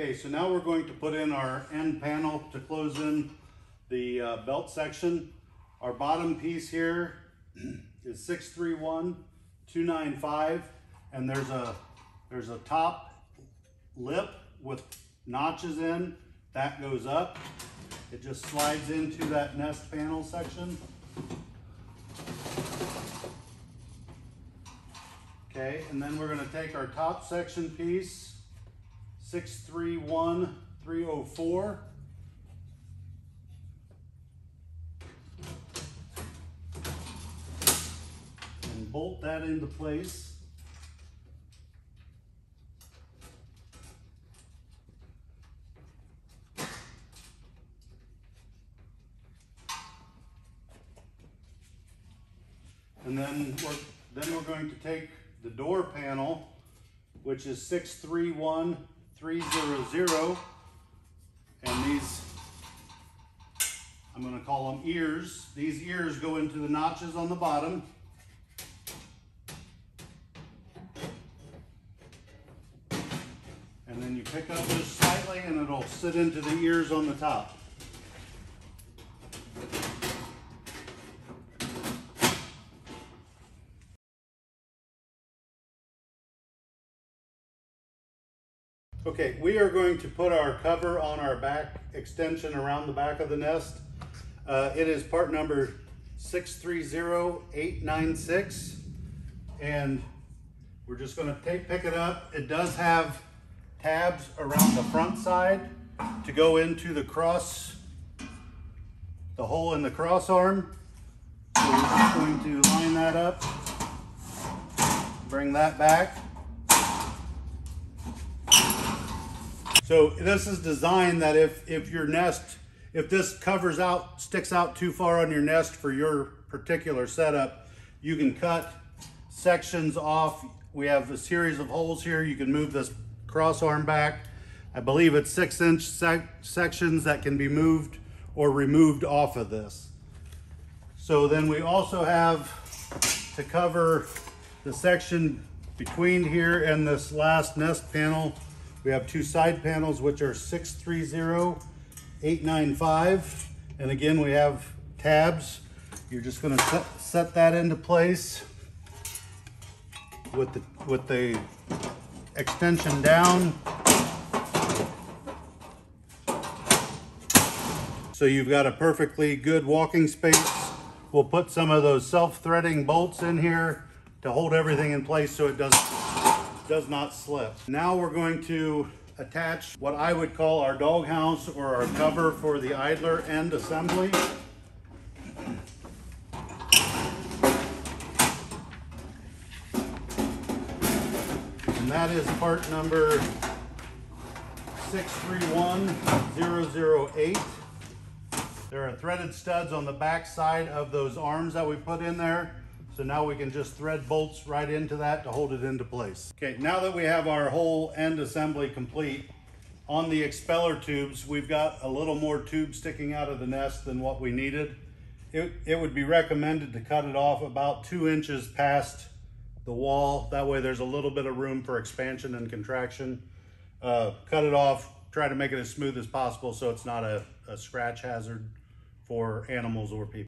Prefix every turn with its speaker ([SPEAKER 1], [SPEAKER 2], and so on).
[SPEAKER 1] Okay, so now we're going to put in our end panel to close in the uh, belt section. Our bottom piece here is 631295 and there's a there's a top lip with notches in that goes up. It just slides into that nest panel section. Okay, and then we're gonna take our top section piece, six three one three oh four. And bolt that into place. And then we're, then we're going to take the door panel, which is six three one three zero zero. And these, I'm gonna call them ears. These ears go into the notches on the bottom. And then you pick up just slightly and it'll sit into the ears on the top. Okay, we are going to put our cover on our back extension around the back of the nest. Uh, it is part number 630896 and we're just going to take pick it up. It does have tabs around the front side to go into the cross, the hole in the cross arm. So we're just going to line that up, bring that back. So this is designed that if, if your nest, if this covers out, sticks out too far on your nest for your particular setup, you can cut sections off. We have a series of holes here. You can move this cross arm back. I believe it's six inch sec sections that can be moved or removed off of this. So then we also have to cover the section between here and this last nest panel we have two side panels, which are 630895. And again, we have tabs. You're just gonna set, set that into place with the, with the extension down. So you've got a perfectly good walking space. We'll put some of those self-threading bolts in here to hold everything in place so it doesn't does not slip. Now we're going to attach what I would call our doghouse or our cover for the idler end assembly. And that is part number 631008. There are threaded studs on the back side of those arms that we put in there. So now we can just thread bolts right into that to hold it into place. Okay, now that we have our whole end assembly complete, on the expeller tubes, we've got a little more tube sticking out of the nest than what we needed. It, it would be recommended to cut it off about two inches past the wall. That way there's a little bit of room for expansion and contraction. Uh, cut it off, try to make it as smooth as possible so it's not a, a scratch hazard for animals or people.